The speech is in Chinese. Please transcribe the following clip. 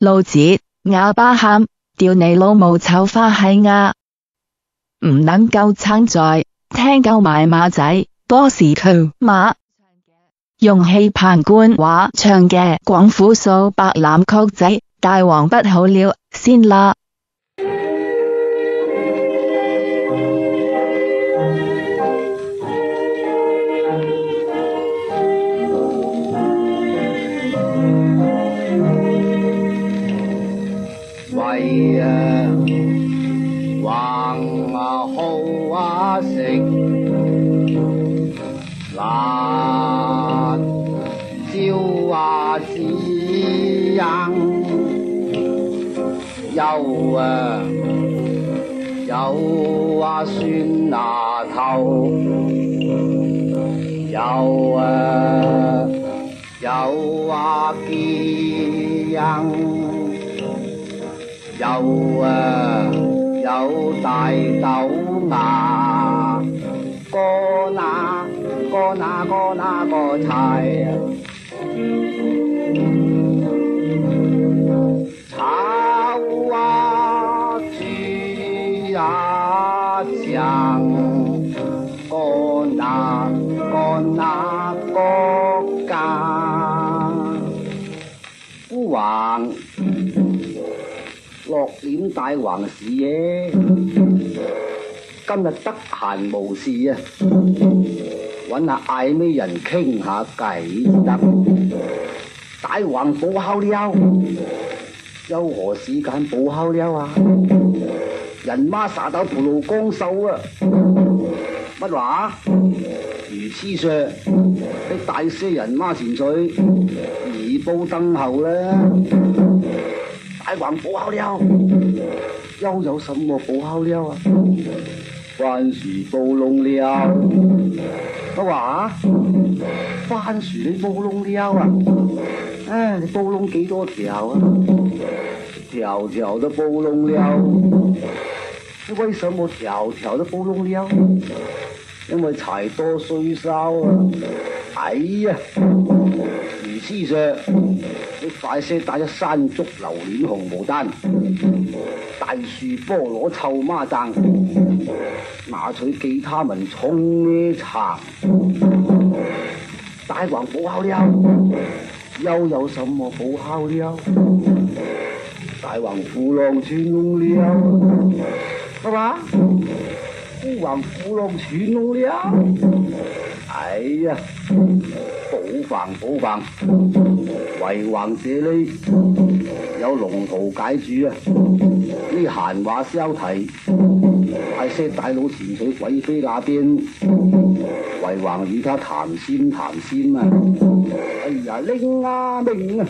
老子哑巴喊，屌你老母丑花閪啊！唔能够撑在，听够埋马仔，多士佢马。用氣棚官话唱嘅广府数白榄曲仔，大王不好了，先啦。為啊橫啊好啊食，辣椒啊子罌，有啊有啊酸辣頭，有啊有啊雞罌。有啊有大豆芽，個那個那個那個菜，炒啊煮啊醬，個那個那個家，烏橫。落點大横市嘅，今日得闲无事啊，揾下嗌咩人倾下偈得。大橫補烤料，休何时间补烤料啊？人妈撒豆蒲路光手啊！乜话？如痴說，你大些人妈前水，二煲燈後啦。大橫補烤料，又有什么不好料啊？番薯煲窿料，乜話？番薯你煲窿料啊？唉，你煲窿几多条啊？条条都煲窿料，你為什么条条都煲窿料？因为柴多衰燒啊！哎呀，思想，你快些打一山竹榴莲红毛丹，大树菠萝臭孖蛋，拿取给他们冲呢茶。大王好烤了，又有什么好烤了？大王富浪先弄了，好吧？不枉芙蓉许诺了。哎呀，不妨不妨，为王这里有龙图解主啊，呢闲话消提，快些大佬潜水鬼飞那边，为王与他谈仙谈仙啊！哎呀，拎啊拎啊！